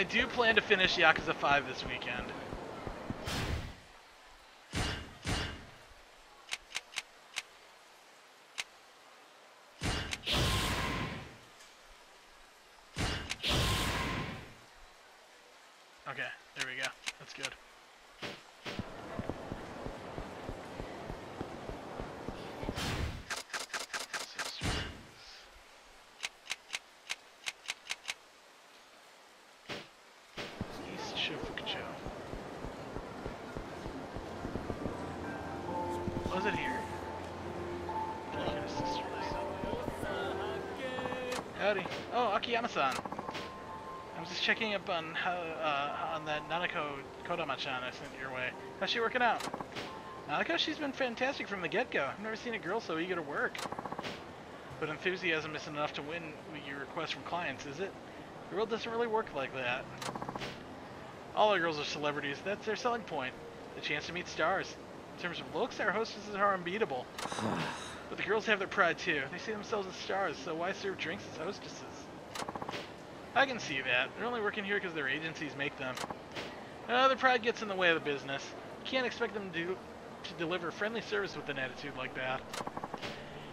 I do plan to finish Yakuza 5 this weekend. Akiyama-san. I was just checking up on how uh, on that Nanako Kodama-chan I sent your way. How's she working out? Nanako, she's been fantastic from the get-go. I've never seen a girl so eager to work. But enthusiasm isn't enough to win your request from clients, is it? The world doesn't really work like that. All our girls are celebrities. That's their selling point. The chance to meet stars. In terms of looks, our hostesses are unbeatable. but the girls have their pride too. They see themselves as stars, so why serve drinks as hostesses? I can see that. They're only working here because their agencies make them. Uh, their pride gets in the way of the business. Can't expect them to, to deliver friendly service with an attitude like that.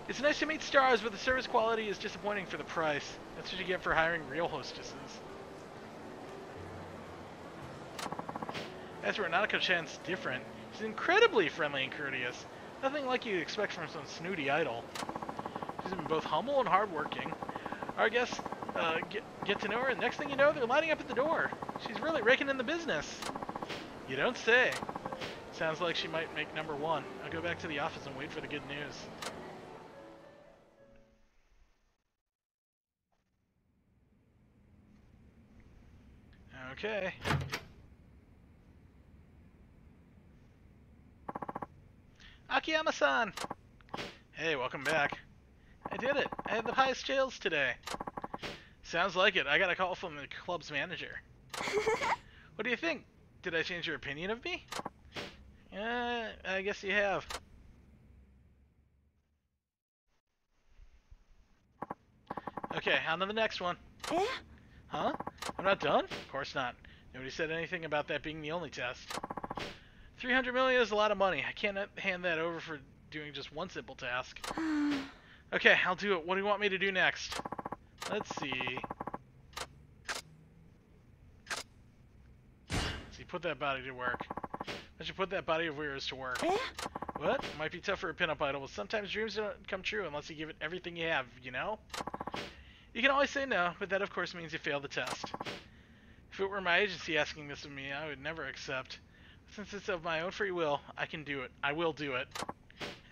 It's nice to meet stars, but the service quality is disappointing for the price. That's what you get for hiring real hostesses. As for Nanako-chan's different. She's incredibly friendly and courteous. Nothing like you'd expect from some snooty idol. She's been both humble and hardworking. Our guests uh, get, get to know her, and next thing you know, they're lining up at the door. She's really raking in the business. You don't say. Sounds like she might make number one. I'll go back to the office and wait for the good news. Okay. Akiyama-san! Hey, welcome back. I did it. I had the highest jails today. Sounds like it. I got a call from the club's manager. what do you think? Did I change your opinion of me? Yeah, I guess you have. Okay, on to the next one. Huh? I'm not done? Of course not. Nobody said anything about that being the only test. 300 million is a lot of money. I can't hand that over for doing just one simple task. Okay, I'll do it. What do you want me to do next? Let's see. See, put that body to work. I should put that body of yours to work. Eh? What? Might be tough for a pinup idol, but sometimes dreams don't come true unless you give it everything you have, you know? You can always say no, but that of course means you failed the test. If it were my agency asking this of me, I would never accept. Since it's of my own free will, I can do it. I will do it.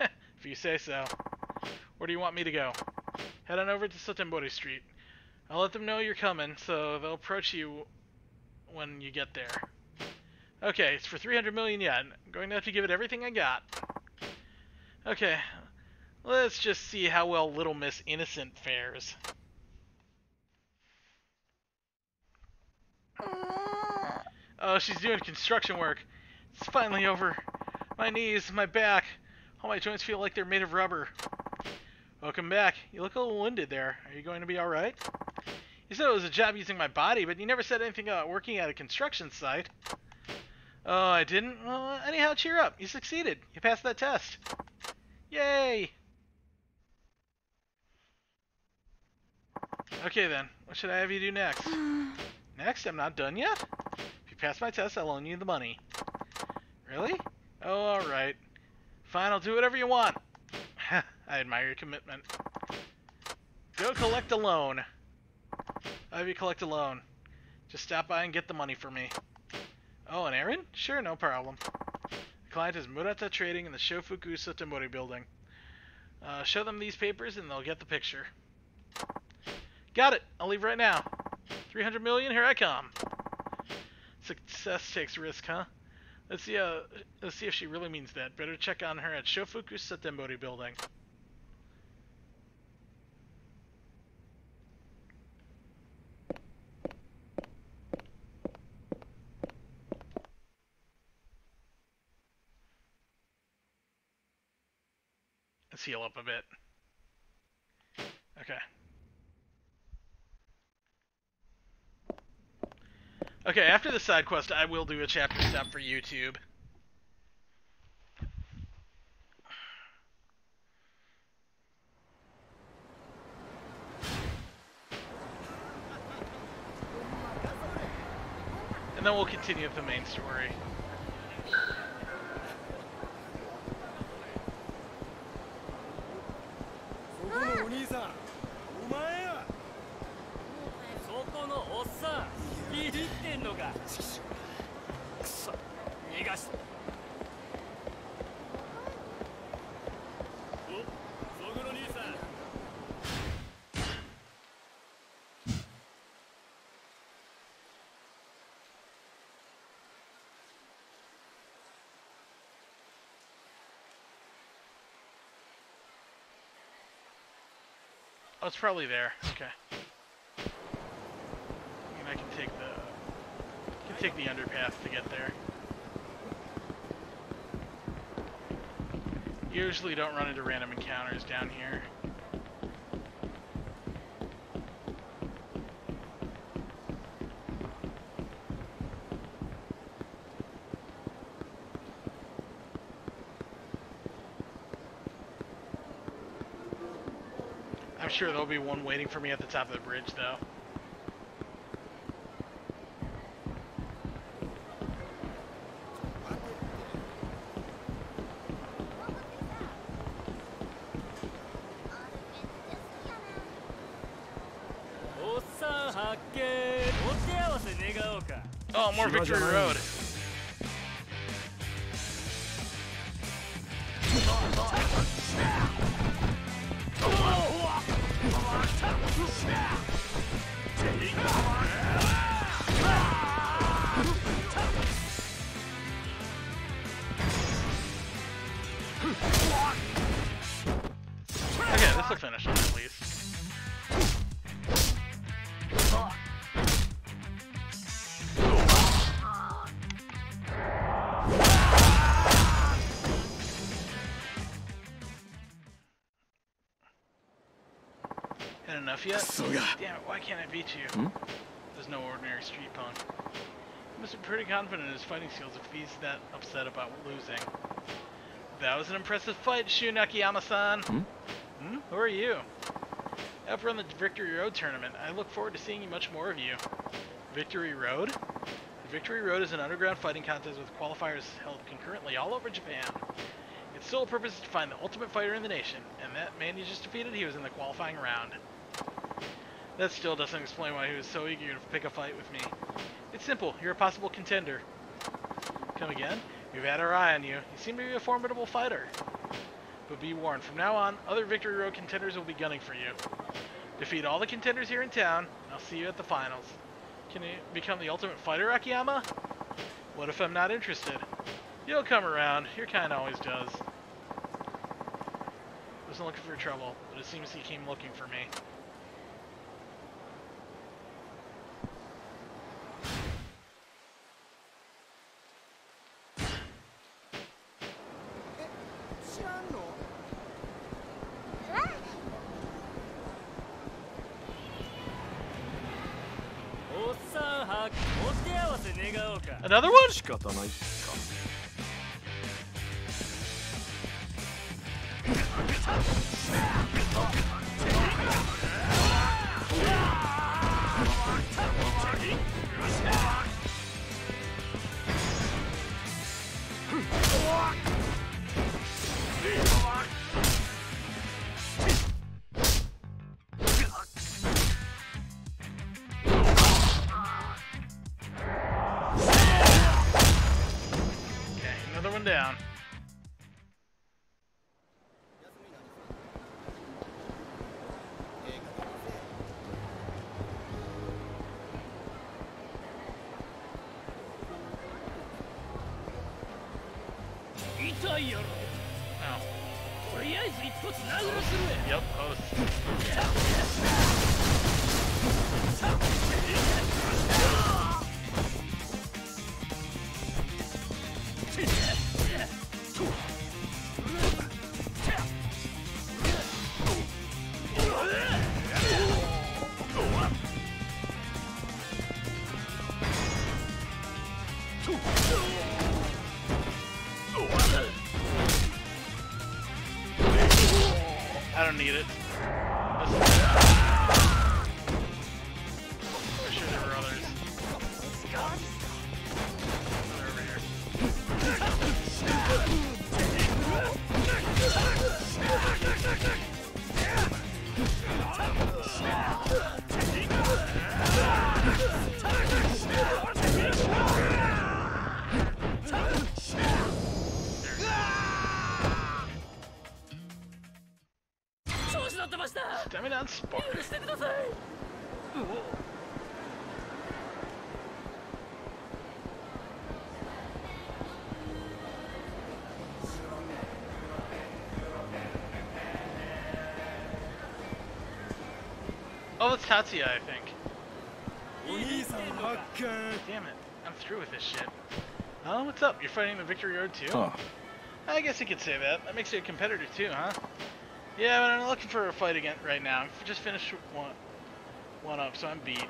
if you say so. Where do you want me to go? Head on over to Sotenbori Street. I'll let them know you're coming, so they'll approach you when you get there. Okay, it's for 300 million yen. I'm going to have to give it everything I got. Okay, let's just see how well Little Miss Innocent fares. Oh, she's doing construction work. It's finally over. My knees, my back, all my joints feel like they're made of rubber. Welcome back. You look a little winded there. Are you going to be alright? You said it was a job using my body, but you never said anything about working at a construction site. Oh, I didn't? Well, anyhow, cheer up. You succeeded. You passed that test. Yay! Okay then, what should I have you do next? Next, I'm not done yet? If you pass my test, I'll loan you the money. Really? Oh, alright. Fine, I'll do whatever you want. I admire your commitment. Go collect a loan. I'll have you collect a loan. Just stop by and get the money for me. Oh, an errand? Sure, no problem. The client is Murata Trading in the Shofuku Sotenbori building. Uh, show them these papers and they'll get the picture. Got it. I'll leave right now. 300 million, here I come. Success takes risk, huh? Let's see. Uh, let's see if she really means that. Better check on her at Shofuku Sotenbori building. Heal up a bit. Okay. Okay, after the side quest, I will do a chapter step for YouTube. And then we'll continue with the main story. Oh, it's probably there. Okay. I I can take the can take the underpath to get there. Usually don't run into random encounters down here. I'm sure there'll be one waiting for me at the top of the bridge, though. " enough yet? Damn it, why can't I beat you? Hmm? There's no ordinary street punk. He must be pretty confident in his fighting skills if he's that upset about losing. That was an impressive fight, Shun Akiyama-san! Hmm? hmm? Who are you? Up around the Victory Road tournament, I look forward to seeing much more of you. Victory Road? The Victory Road is an underground fighting contest with qualifiers held concurrently all over Japan. Its sole purpose is to find the ultimate fighter in the nation, and that man you just defeated, he was in the qualifying round. That still doesn't explain why he was so eager to pick a fight with me. It's simple, you're a possible contender. Come again? We've had our eye on you. You seem to be a formidable fighter. But be warned, from now on, other Victory Road contenders will be gunning for you. Defeat all the contenders here in town, and I'll see you at the finals. Can you become the ultimate fighter, Akiyama? What if I'm not interested? You'll come around. Your kind always does. Wasn't looking for trouble, but it seems he came looking for me. " Another one? that's Tatsuya, I think. Damn it, I'm through with this shit. Oh, what's up? You're fighting the Victory Road too? Oh. I guess you could say that. That makes you a competitor too, huh? Yeah, but I'm looking for a fight again right now. I just finished one, one up, so I'm beat.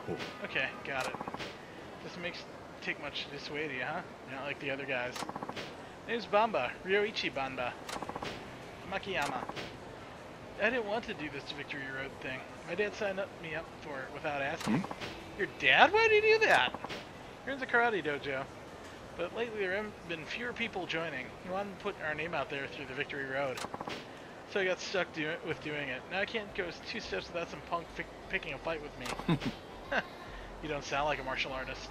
Okay, got it. This makes take much this way to you, huh? Not like the other guys. Name's Bamba, Ryoichi Bamba. Makiyama. I didn't want to do this Victory Road thing. My dad signed up, me up for it without asking. Hmm? Your dad? Why did he do that? He runs a karate dojo. But lately there have been fewer people joining. He wanted to put our name out there through the Victory Road. So I got stuck do with doing it. Now I can't go two steps without some punk fi- picking a fight with me. you don't sound like a martial artist.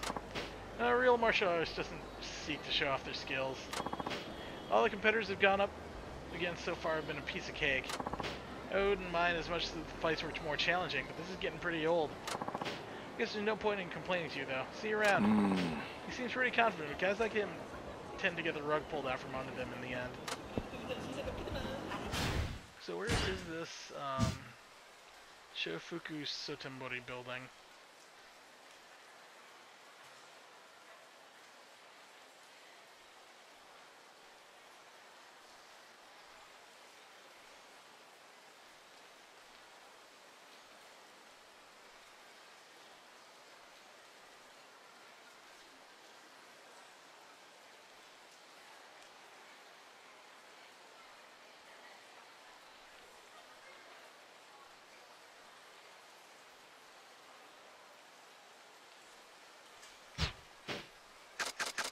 A real martial artist doesn't seek to show off their skills. All the competitors have gone up against so far have been a piece of cake. I wouldn't as much as the fights were more challenging, but this is getting pretty old. I guess there's no point in complaining to you though. See you around. mm, He seems pretty confident, but guys like him tend to get the rug pulled out from under them in the end. So where is this um, Shofuku Sotenbori building?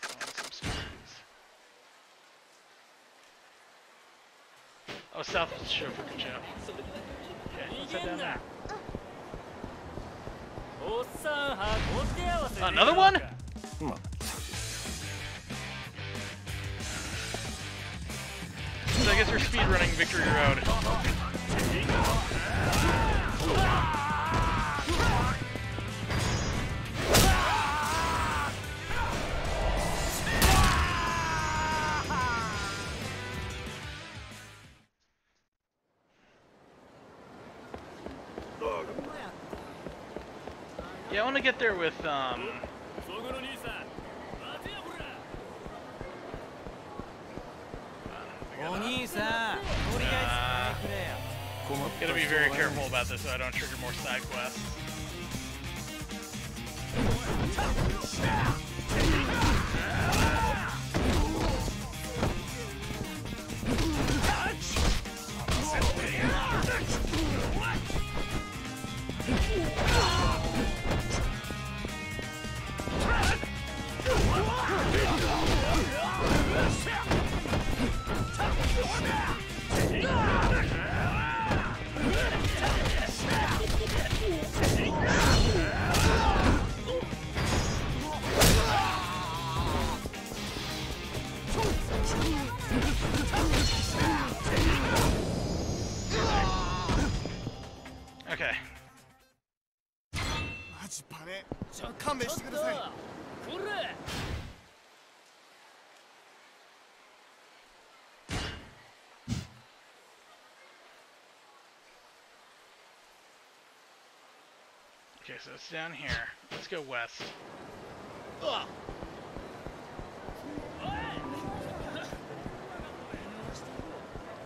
On some screens. Oh, south of Shofukucho. Okay, set down there. Another one? Mother. So I guess we're speedrunning Victory Road. get there with, um... Uh, gotta be very careful about this so I don't trigger more side quests. Okay, so it's down here. Let's go west.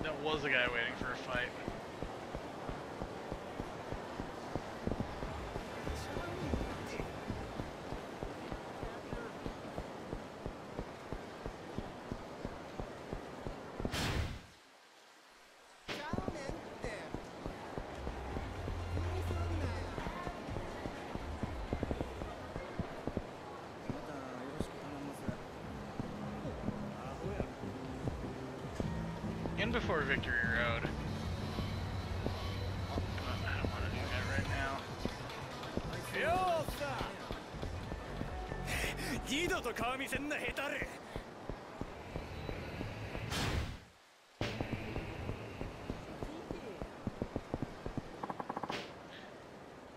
That was a guy waiting for a fight. Victory Road. But I don't want to do that right now. よっさ二度と顔見せんなヘタレ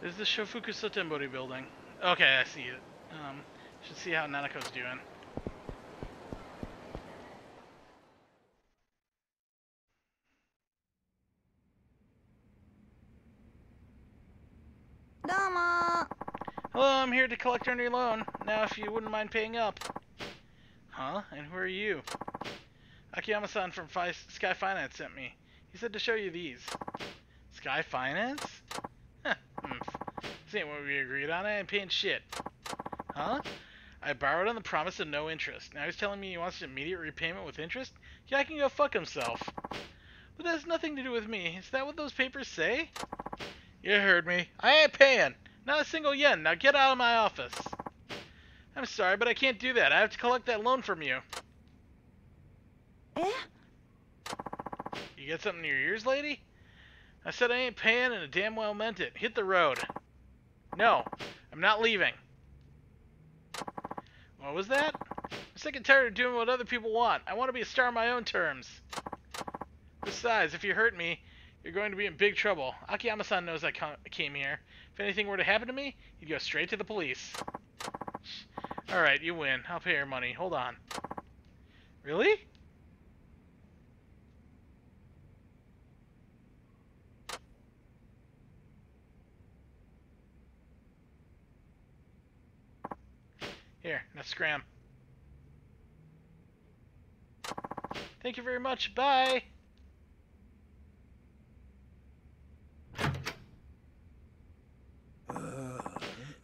This is the Shofuku Sotenbori building. Okay, I see it. Um, should see how Nanako's doing. To collect on your loan. Now, if you wouldn't mind paying up. Huh? And who are you? Akiyama-san from Fi Sky Finance sent me. He said to show you these. Sky Finance? Hmm. This ain't what we agreed on. I ain't paying shit. Huh? I borrowed on the promise of no interest. Now he's telling me he wants immediate repayment with interest? Yeah, I can go fuck himself. But that has nothing to do with me. Is that what those papers say? You heard me. I ain't paying. Not a single yen. Now get out of my office. I'm sorry, but I can't do that. I have to collect that loan from you. Eh? You got something in your ears, lady? I said I ain't paying and I damn well meant it. Hit the road. No, I'm not leaving. What was that? I'm sick and tired of doing what other people want. I want to be a star on my own terms. Besides, if you hurt me, you're going to be in big trouble. Akiyama-san knows I came here. If anything were to happen to me, he'd go straight to the police. Alright, you win. I'll pay your money. Hold on. Really? Here, now scram. Thank you very much. Bye.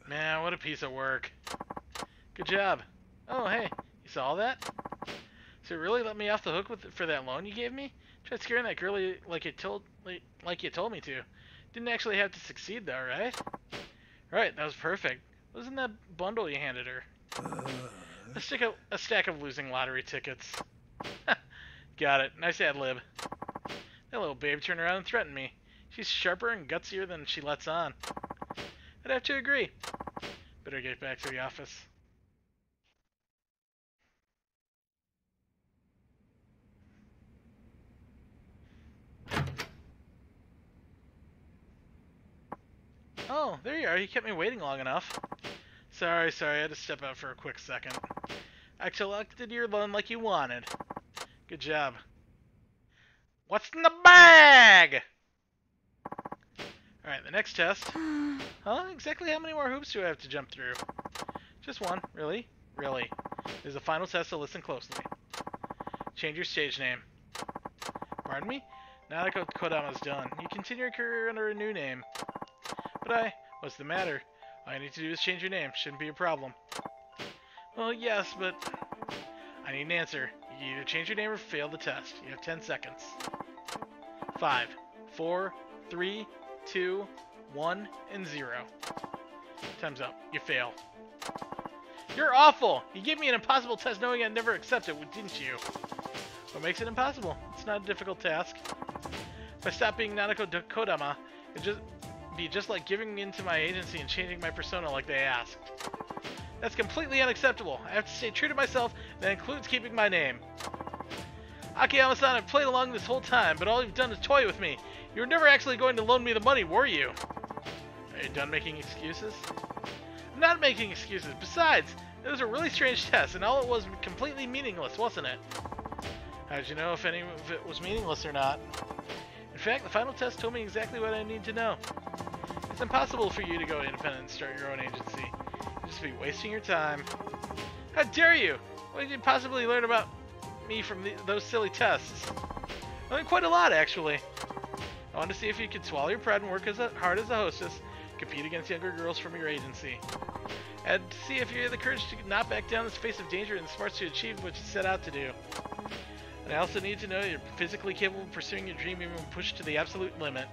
Man, what a piece of work. Good job. Oh, hey, you saw that? So you really let me off the hook with for that loan you gave me? Tried scaring that girlie like you told like, like you told me to. Didn't actually have to succeed though, right? Right, that was perfect. Was in that bundle you handed her? A, stick of, a stack of losing lottery tickets. Got it. Nice ad lib. That little babe turned around and threatened me. She's sharper and gutsier than she lets on. I'd have to agree. Better get back to the office. Oh, there you are. You kept me waiting long enough. Sorry, sorry. I had to step out for a quick second. I collected your loan like you wanted. Good job. What's in the bag? Alright, the next test. Huh? Exactly how many more hoops do I have to jump through? Just one. Really? Really. There's a final test, so listen closely. Change your stage name. Pardon me? Now that Kodama's done, you continue your career under a new name. But I... What's the matter? All I need to do is change your name. Shouldn't be a problem. Well, yes, but... I need an answer. You either change your name or fail the test. You have 10 seconds. Five, four, three, two, one, and 0. Time's up. You fail. You're awful! You gave me an impossible test knowing I'd never accept it, didn't you? What makes it impossible? It's not a difficult task. If I stop being Nanako Kodama, it'd just be just like giving in to my agency and changing my persona like they asked. That's completely unacceptable. I have to stay true to myself, and that includes keeping my name. Akiyama-san, I've played along this whole time, but all you've done is toy with me. You were never actually going to loan me the money, were you? Are you done making excuses? I'm not making excuses. Besides, it was a really strange test, and all it was completely meaningless, wasn't it? How did you know if any of it was meaningless or not? In fact, the final test told me exactly what I need to know. It's impossible for you to go independent and start your own agency. You'd just be wasting your time. How dare you! What did you possibly learn about me from the, those silly tests? I learned quite a lot, actually. I want to see if you could swallow your pride and work as a, hard as a hostess, compete against younger girls from your agency. And see if you have the courage to not back down in the face of danger and the smarts to achieve what you set out to do. And I also need to know you're physically capable of pursuing your dream even when pushed to the absolute limit.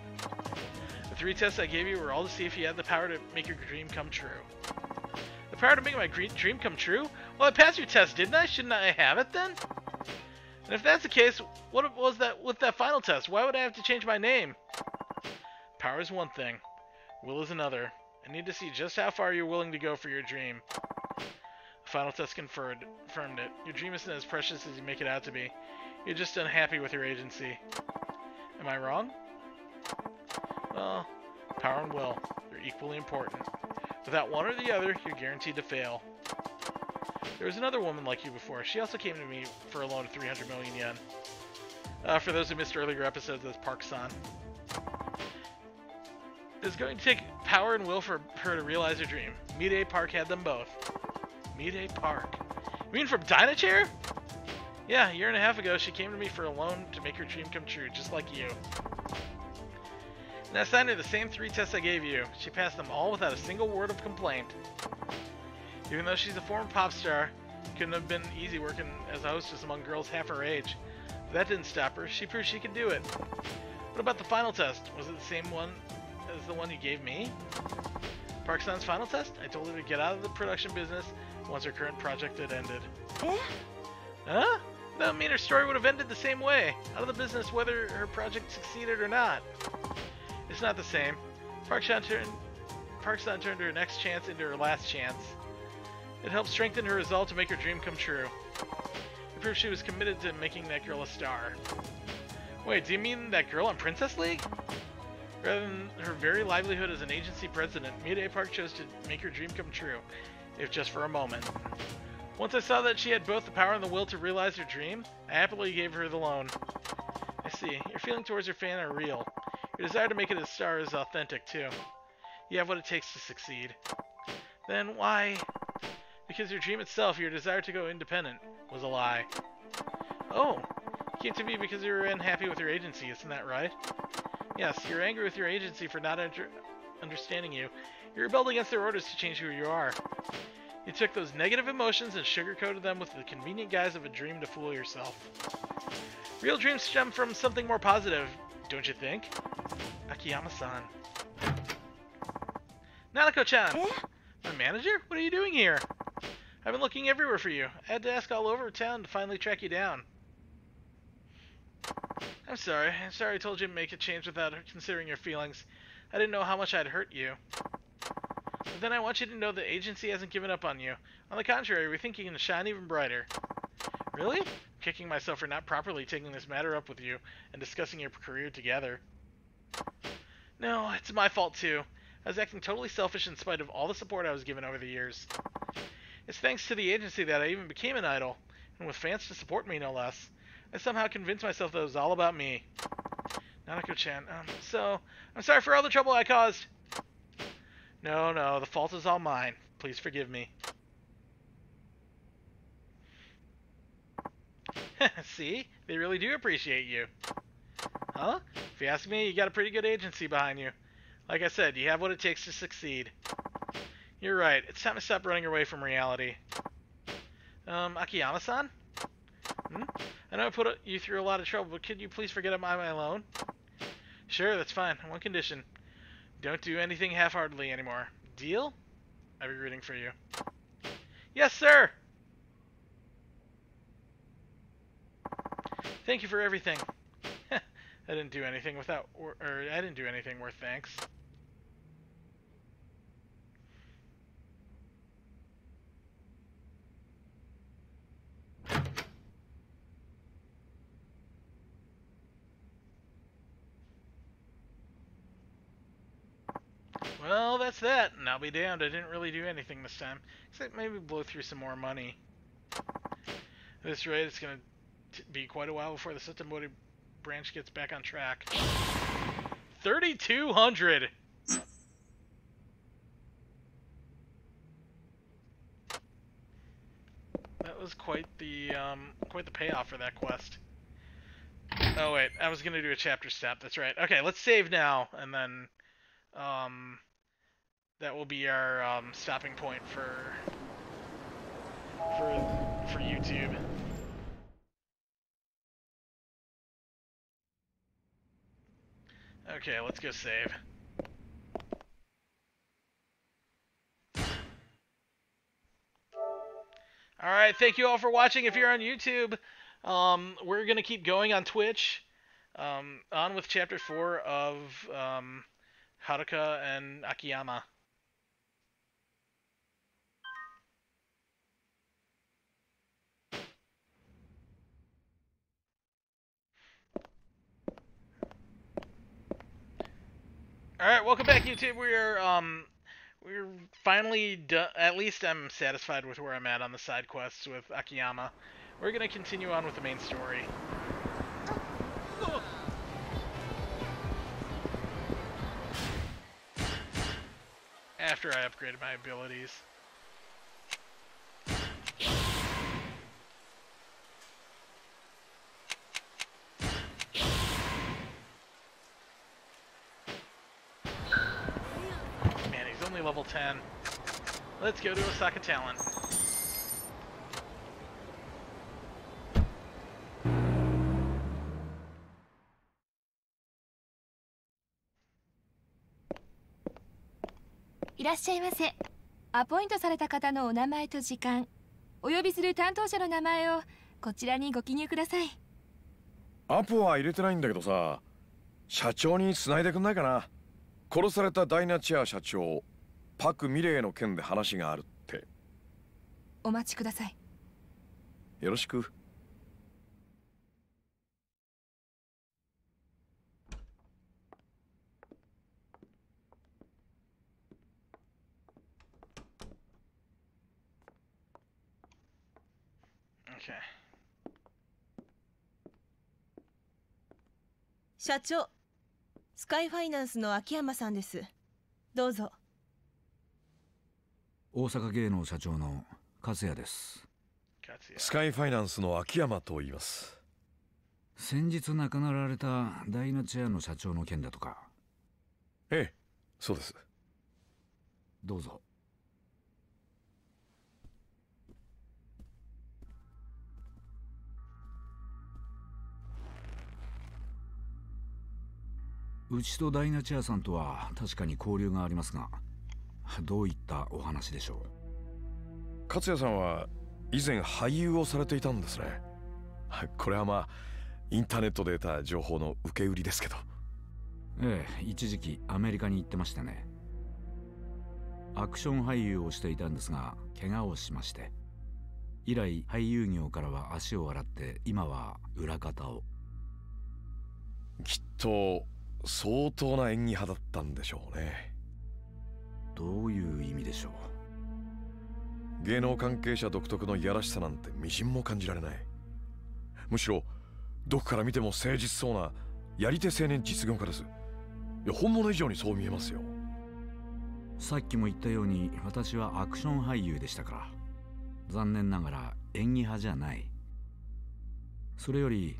The three tests I gave you were all to see if you had the power to make your dream come true. The power to make my dream come true? Well, I passed your test, didn't I? Shouldn't I have it then? And if that's the case, what was that with that final test? Why would I have to change my name? Power is one thing, will is another. I need to see just how far you're willing to go for your dream. The final test confirmed, confirmed it. Your dream isn't as precious as you make it out to be. You're just unhappy with your agency. Am I wrong? Well, power and will, they're equally important. Without one or the other, you're guaranteed to fail. There was another woman like you before. She also came to me for a loan of 300 million yen. Uh, for those who missed earlier episodes, that's Park-san. It's going to take power and will for her to realize her dream. Mirei Park had them both. Mirei Park. You mean from Dynachair? Yeah, a year and a half ago, she came to me for a loan to make her dream come true, just like you. And I assigned her the same three tests I gave you. She passed them all without a single word of complaint. Even though she's a former pop star, it couldn't have been easy working as a hostess among girls half her age. But that didn't stop her. She proved she could do it. What about the final test? Was it the same one as the one you gave me? Park-san's final test? I told her to get out of the production business once her current project had ended. Eh? Huh? That would mean her story would have ended the same way. Out of the business whether her project succeeded or not. It's not the same. Park-san turned, Park-san turned her next chance into her last chance. It helped strengthen her resolve to make her dream come true. It proved she was committed to making that girl a star. Wait, do you mean that girl on Princess League? Rather than her very livelihood as an agency president, Mirei Park chose to make her dream come true, if just for a moment. Once I saw that she had both the power and the will to realize her dream, I happily gave her the loan. I see. Your feelings towards your fan are real. Your desire to make it a star is authentic, too. You have what it takes to succeed. Then why... Because your dream itself, your desire to go independent, was a lie. Oh, you came to me because you were unhappy with your agency, isn't that right? Yes, you're angry with your agency for not under understanding you. You rebelled against their orders to change who you are. You took those negative emotions and sugarcoated them with the convenient guise of a dream to fool yourself. Real dreams stem from something more positive, don't you think? Akiyama-san. Nanako-chan! Eh? My manager? What are you doing here? I've been looking everywhere for you. I had to ask all over town to finally track you down. I'm sorry. I'm sorry I told you to make a change without considering your feelings. I didn't know how much I'd hurt you. But then I want you to know the agency hasn't given up on you. On the contrary, we think you can shine even brighter. Really? I'm kicking myself for not properly taking this matter up with you and discussing your career together. No, it's my fault too. I was acting totally selfish in spite of all the support I was given over the years. It's thanks to the agency that I even became an idol, and with fans to support me no less. I somehow convinced myself that it was all about me. Nanako-chan, um, so, I'm sorry for all the trouble I caused. No, no, the fault is all mine. Please forgive me. See? They really do appreciate you. Huh? If you ask me, you got a pretty good agency behind you. Like I said, you have what it takes to succeed. You're right. It's time to stop running away from reality. Um, Akiyama-san? Hmm? I know I put you through a lot of trouble, but could you please forget about my loan? Sure, that's fine. One condition. Don't do anything half-heartedly anymore. Deal? I'll be rooting for you. Yes, sir! Thank you for everything. I didn't do anything without, or, or I didn't do anything worth thanks. Well, that's that, and I'll be damned. I didn't really do anything this time, except maybe blow through some more money. At this rate, it's gonna t be quite a while before the Sotenbori branch gets back on track. 3,200! That was quite the, um, quite the payoff for that quest. Oh wait, I was gonna do a chapter step, that's right. Okay, let's save now, and then, um, that will be our, um, stopping point for, for, for YouTube. Okay, let's go save. Alright, thank you all for watching. If you're on YouTube, Um, we're gonna keep going on Twitch. Um, on with chapter four of um, Haruka and Akiyama. All right, welcome back, YouTube. We're um, we're finally done. At least I'm satisfied with where I'm at on the side quests with Akiyama. We're gonna continue on with the main story. After I upgraded my abilities. Level 10. Let's go to Osaka Talent. いらっしゃいませアポイントされた方のお名前と時間お呼びする担当者の名前をこちらにご記入くださいアポは入れてないんだけどさ社長に繋いでくんないかな？殺されたダイナチア社長パク・ミレイの件で話があるって。お待ちください。よろしく。Okay. 社長。スカイファイナンスの秋山さんです。どうぞ大阪芸能社長の勝也です。スカイファイナンスの秋山と言います先日亡くなられたダイナチェアの社長の件だとか、ええそうですどうぞ。うちとダイナチェアさんとは確かに交流がありますが、どういったお話でしょ勝也さんは以前俳優をされていたんですねこれはまあインターネットで得た情報の受け売りですけどうええ、一時期アメリカに行ってましたね。アクション俳優をしていたんですが、怪我をしまして。以来、俳優業からは足を洗って、今は裏方を。きっと相当な演技派だったんでしょうねどういう意味でしょう？芸能関係者独特のいやらしさなんてみじんも感じられない。むしろどこから見ても誠実そうなやり手青年実業家です。いや本物以上にそう見えますよ。さっきも言ったように私はアクション俳優でしたから。残念ながら演技派じゃない。それより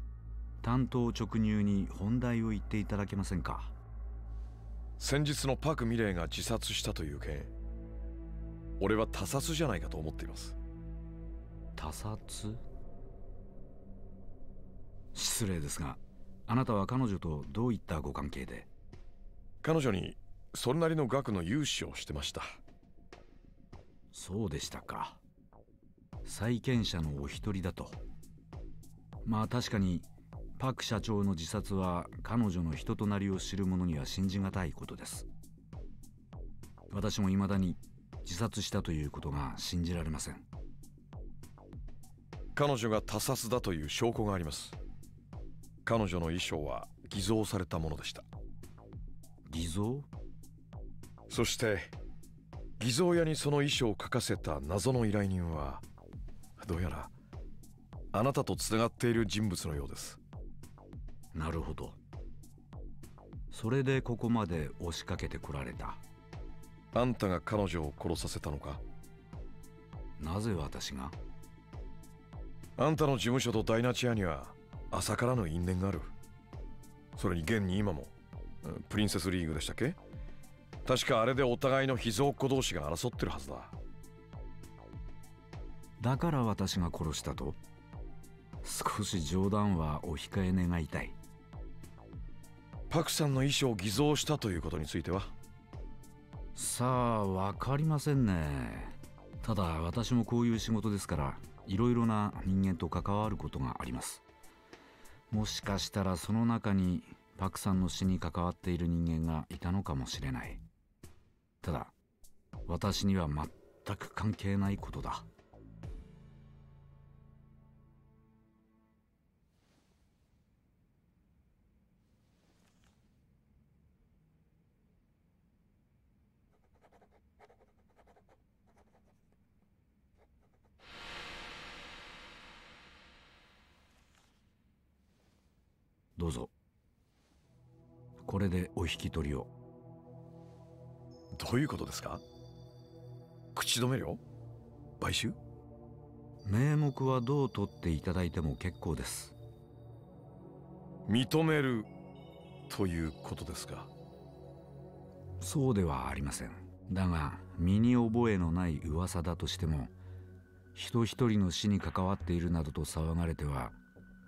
担当直入に本題を言っていただけませんか？先日のパク・ミレイが自殺したという件俺は他殺じゃないかと思っています。他殺？失礼ですがあなたは彼女とどういったご関係で？彼女にそれなりの額の融資をしてました。そうでしたか。債権者のお一人だと。まあ確かにパク社長の自殺は彼女の人となりを知る者には信じがたいことです。私も未だに自殺したということが信じられません。彼女が他殺だという証拠があります。彼女の衣装は偽造されたものでした。偽造？そして偽造屋にその衣装を書かせた謎の依頼人はどうやらあなたとつながっている人物のようですなるほど。それでここまで押しかけてこられた。あんたが彼女を殺させたのか？なぜ私が？あんたの事務所とダイナチアには浅からぬ因縁がある。それに現に今もうんプリンセスリーグでしたっけ？確かあれでお互いの秘蔵っ子同士が争ってるはずだ。だから私が殺したと？少し冗談はお控え願いたいパクさんの衣装を偽造したということについては？さあ分かりませんね。ただ私もこういう仕事ですからいろいろな人間と関わることがあります。もしかしたらその中にパクさんの死に関わっている人間がいたのかもしれない。ただ私には全く関係ないことだ。どうぞ。これでお引き取りを。どういうことですか？口止め料？買収？名目はどう取っていただいても結構です。認めるということですか？そうではありません。だが身に覚えのない噂だとしても人一人の死に関わっているなどと騒がれては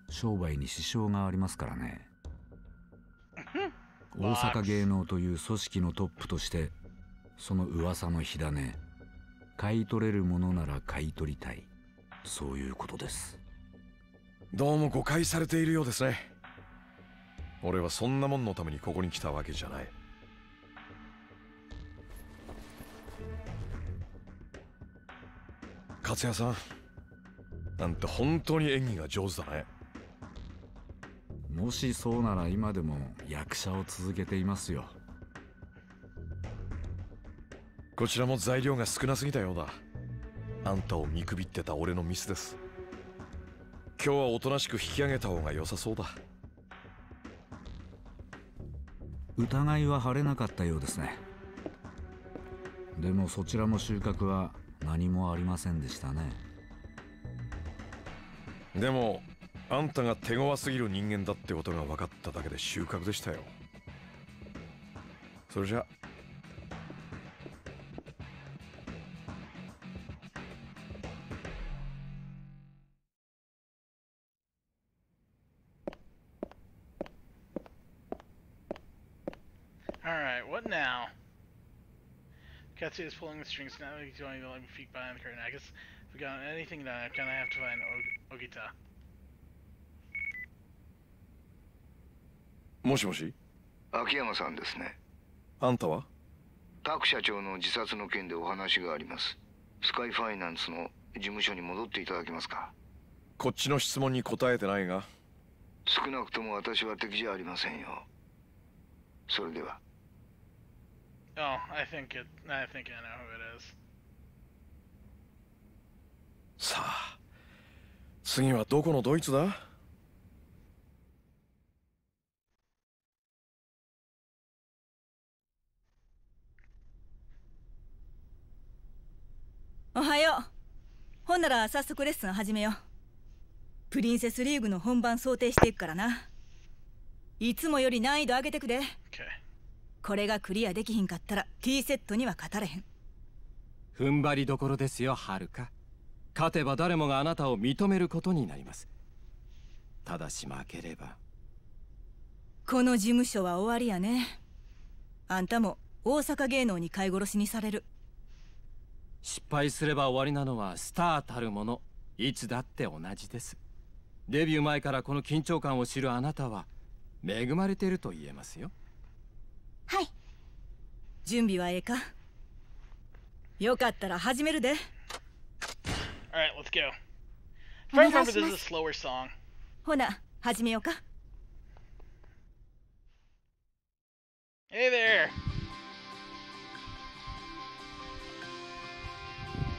商売に支障がありますからね。大阪芸能という組織のトップとしてその噂の火種買い取れるものなら買い取りたい。そういうことです。どうも誤解されているようですね。俺はそんなもんのためにここに来たわけじゃない。勝谷さんなんて本当に演技が上手だねもしそうなら今でも役者を続けていますよ。こちらも材料が少なすぎたようだ。あんたを見くびってた俺のミスです。今日はおとなしく引き上げた方が良さそうだ。疑いは晴れなかったようですね。でもそちらも収穫は何もありませんでしたね。でもあんたが手強すぎる人間だってことが分かっただけで収穫でしたよそれじゃ Katsuya is pulling the strings now. He's going to let me peek behind the curtain. I guess if we got anything done, I'm gonna have to find Og- Ogita. もしもし？秋山さんですね。あんたは？タク社長の自殺の件でお話があります。スカイファイナンスの事務所に戻っていただけますか？こっちの質問に答えてないが。少なくとも私は敵じゃありませんよ。それでは。Oh, I think it. I think I know who it is. さあ次はどこのドイツだ？おはよう。ほんなら早速レッスン始めよう。プリンセスリーグの本番想定していくからな。いつもより難易度上げてくで。Okay. これがクリアできひんかったら T セットには勝たれへん。踏ん張りどころですよはるか。勝てば誰もがあなたを認めることになります。ただし負ければ。この事務所は終わりやね。あんたも大阪芸能に買い殺しにされる失敗すれば終わりなのはスターたるもの。いつだって同じです。デビュー前からこの緊張感を知るあなたは恵まれていると言えますよ。はい。準備はええか？よかったら始めるで。Alright, let's go. If I remember, this is a slower song. ほな始めようか。Hey there!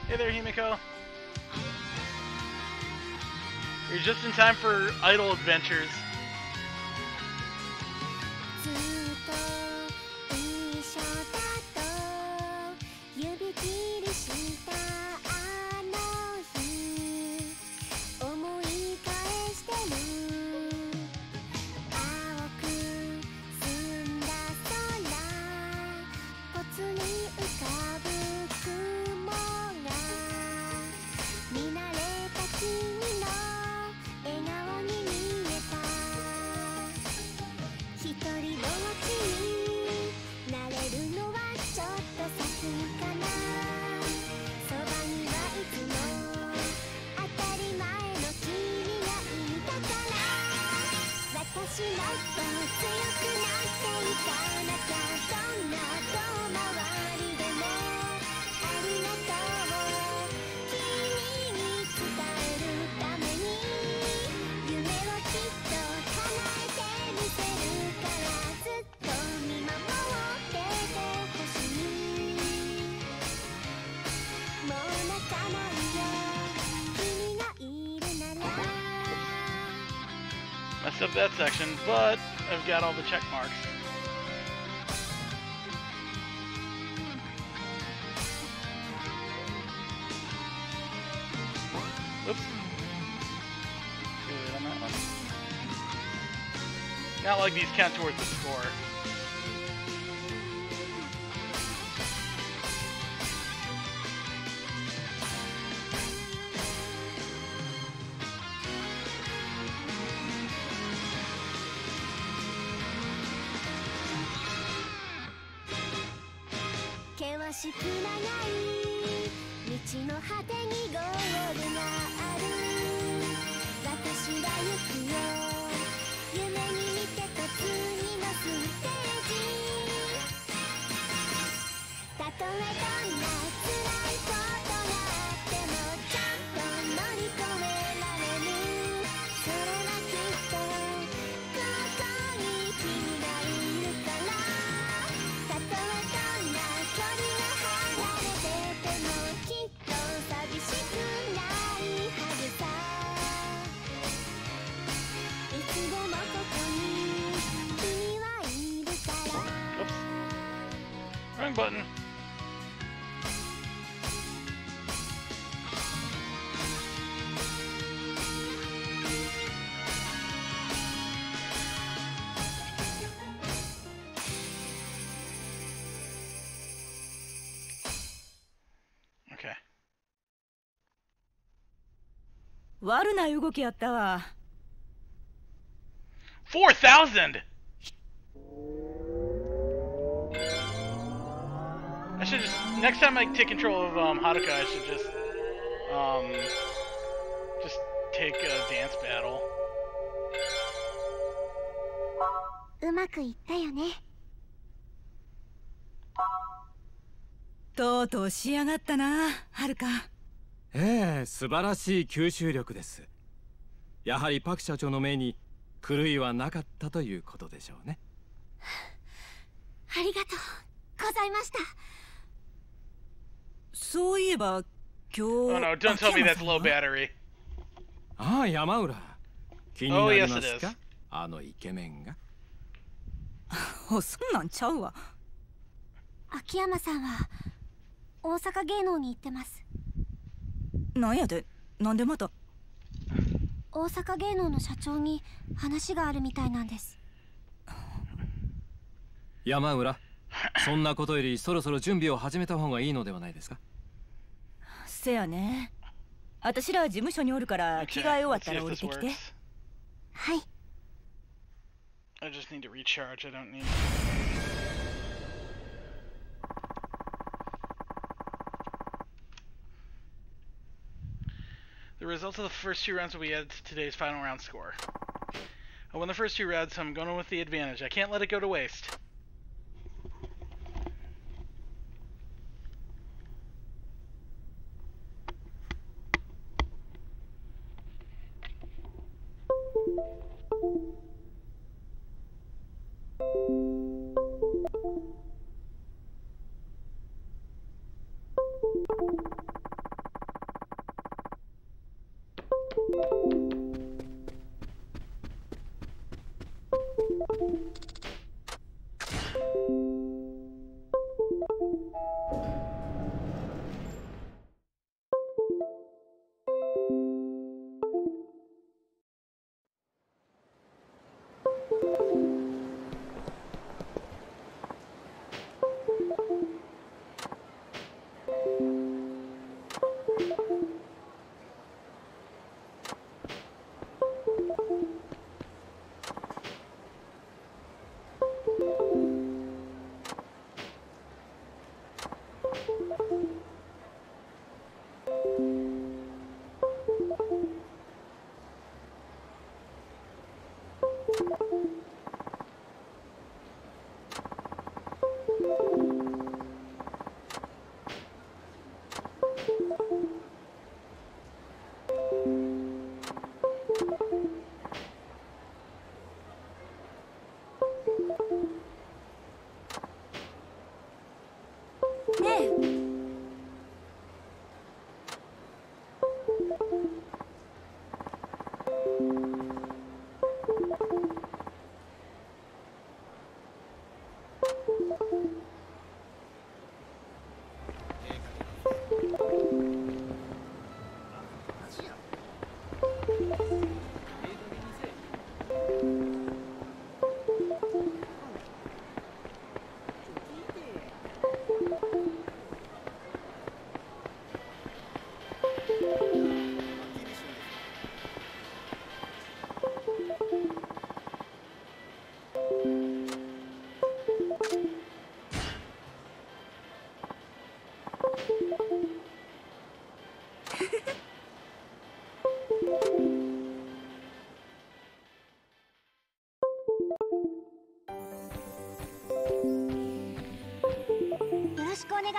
Hey there, Himiko. You're just in time for idol adventures. Except that section, but I've got all the check marks. Oops. Good on that one. Not like these count towards the score. 険しく長い。道の果てにゴールがある。私は行くよ夢に見てた次のステージ。たとえどんな Wrong button. Okay. 悪な動きやったわ 4,000! Next time I take control of um, Haruka, I should just um just take a dance battle. うまくいったよね。とうとう仕上がったなはるかええ素晴らしい吸収力です。やはりパク社長の目に狂いはなかったということでしょうね。ありがとうございましたそういえば今日 Oh no, don't tell me that's さん low は？battery. ああ山浦。気に Oh, なります.か？あのイケメンが。おそんなんちゃうわ。秋山さんは大阪芸能に行ってます。なんやで？なんでまた？大阪芸能の社長に話があるみたいなんです。山浦そんなことよりそろそろ準備を始めた方がいいのではないですかせやね私ら事務所におるから着替え終わったら降りてきて.はい I just need to recharge. I don't need. The results of the first two rounds will be added to today's final round score. I won the first two rounds, so I'm going with the advantage. I can't let it go to waste.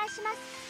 します。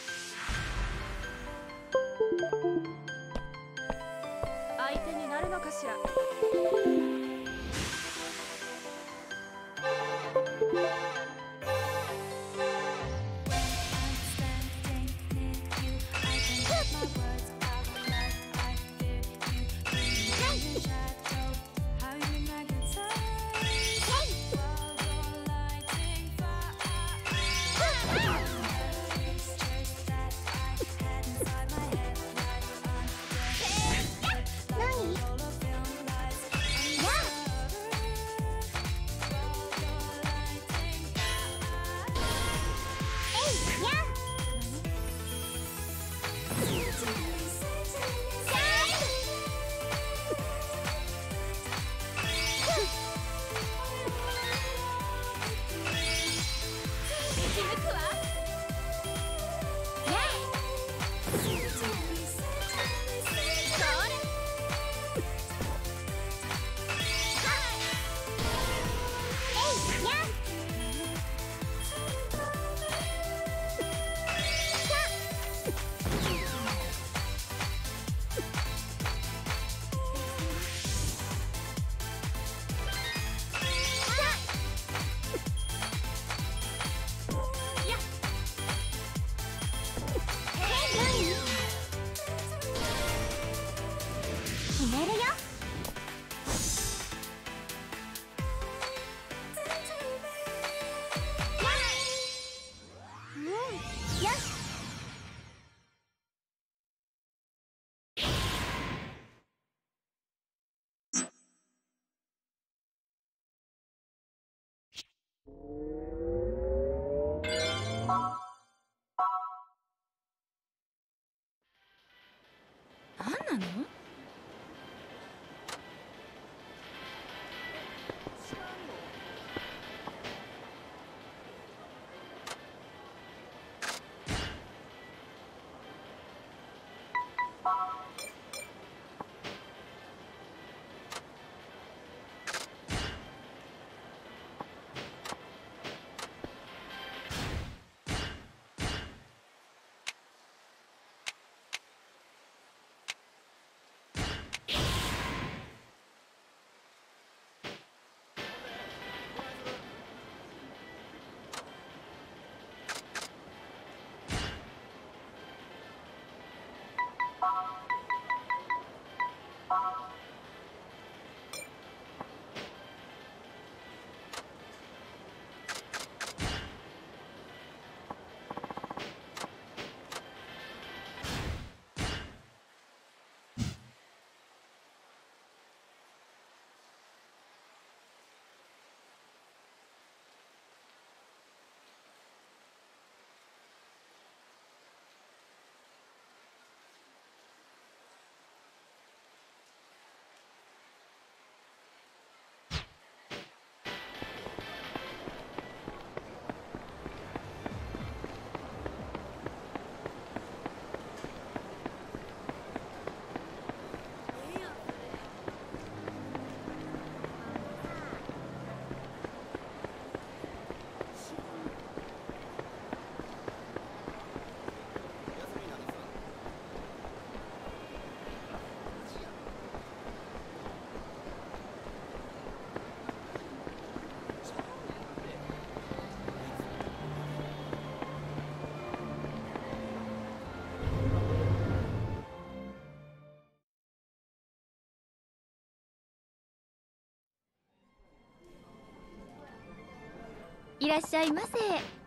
いらっしゃいませ。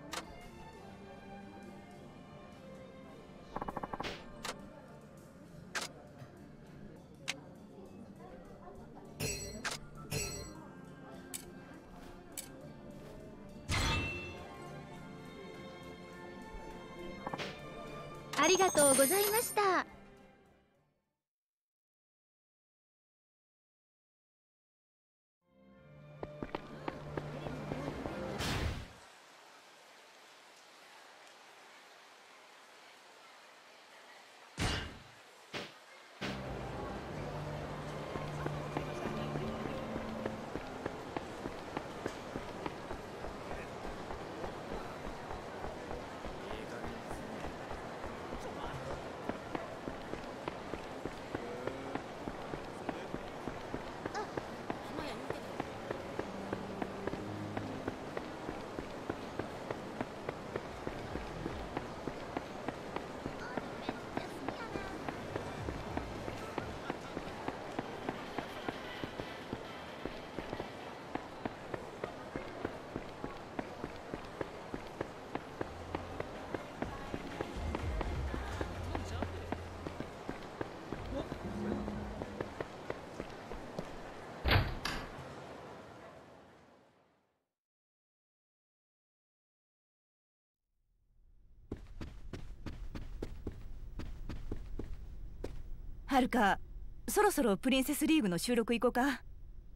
はるかそろそろプリンセスリーグの収録行こうか。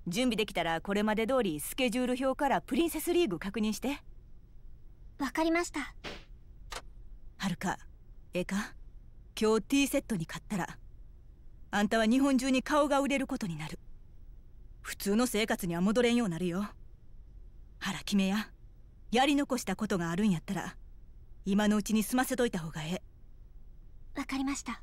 準備できたらこれまで通りスケジュール表からプリンセスリーグ確認して。わかりました。はるかええか？今日ティーセットに勝ったらあんたは日本中に顔が売れることになる。普通の生活には戻れんようになるよ。腹決めや。やり残したことがあるんやったら今のうちに済ませといた方がええ。わかりました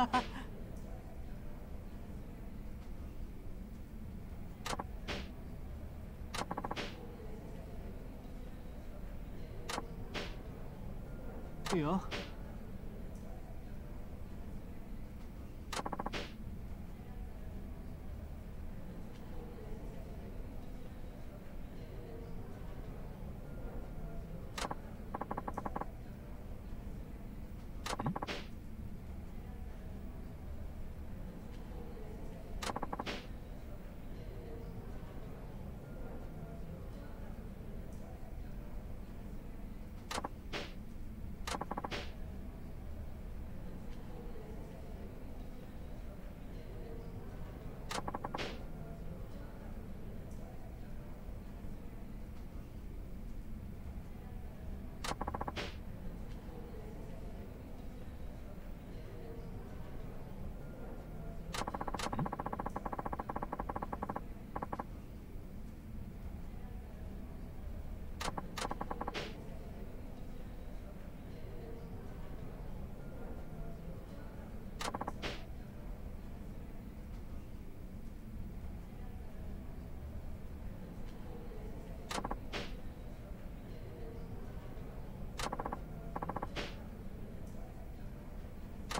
哈 哈哎呦。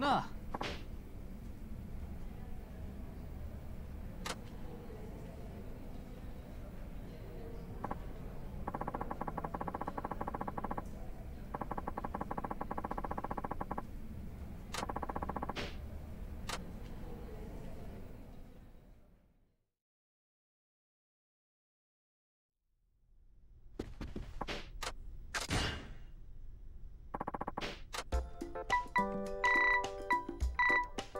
那